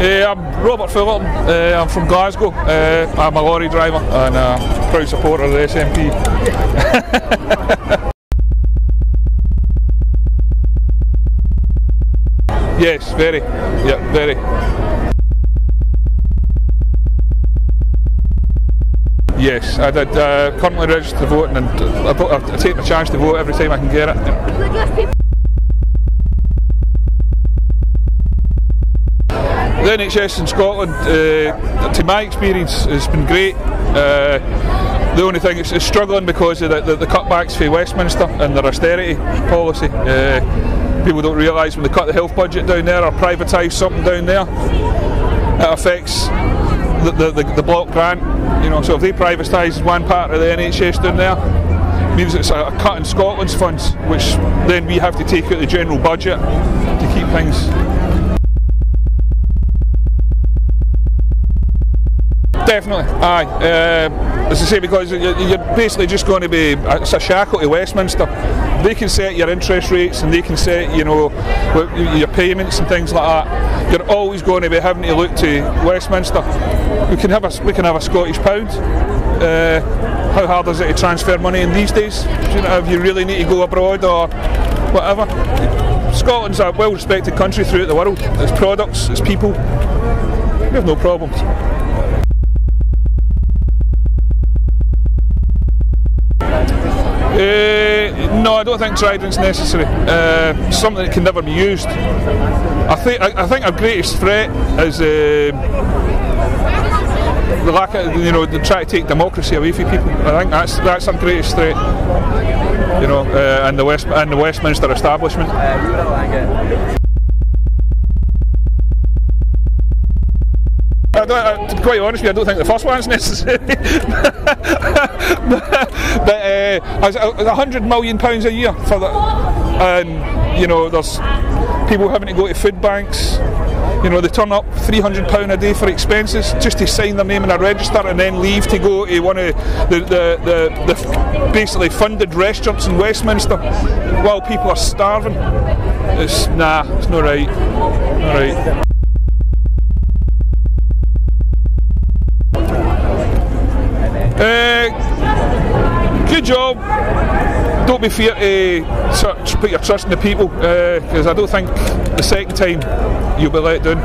Uh, I'm Robert Fularton. Uh, I'm from Glasgow. Uh, I'm a lorry driver and a proud supporter of the SNP. yes, very. Yeah, very. Yes, I did. Uh, currently registered to vote and I, I, I take my chance to vote every time I can get it. The NHS in Scotland, uh, to my experience, has been great. Uh, the only thing is, is struggling because of the, the, the, cutbacks for Westminster and their austerity policy. Uh, people don't realise when they cut the health budget down there or privatise something down there, it affects the, the, the, the block grant. You know, so if they privatise one part of the NHS down there, means it's a, a cut in Scotland's funds, which then we have to take out the general budget to keep things Definitely, aye. Uh, as I say, because you're basically just going to be it's a shackle to Westminster. They can set your interest rates and they can set, you know, your payments and things like that. You're always going to be having to look to Westminster. We can have a we can have a Scottish pound. Uh, how hard is it to transfer money in these days? Do you know, if you really need to go abroad or whatever? Scotland's a well-respected country throughout the world. Its products, its people. We have no problems. I don't think trident's necessary. Uh, something that can never be used. I think I, think our greatest threat is uh, the lack of you know the try to take democracy away from people. I think that's that's our greatest threat. You know, uh, and the West and the Westminster establishment. I don't, I, to be quite honest I don't think the first one's necessary. but uh, a hundred million pounds a year for that, and you know, there's people having to go to food banks. You know, they turn up three hundred pound a day for expenses just to sign their name in a register and then leave to go to one of the the, the, the basically funded restaurants in Westminster while people are starving. It's nah, it's not right. Not right. Uh, good job. Don't be fear to such, put your trust in the people because uh, I don't think the second time you'll be let down.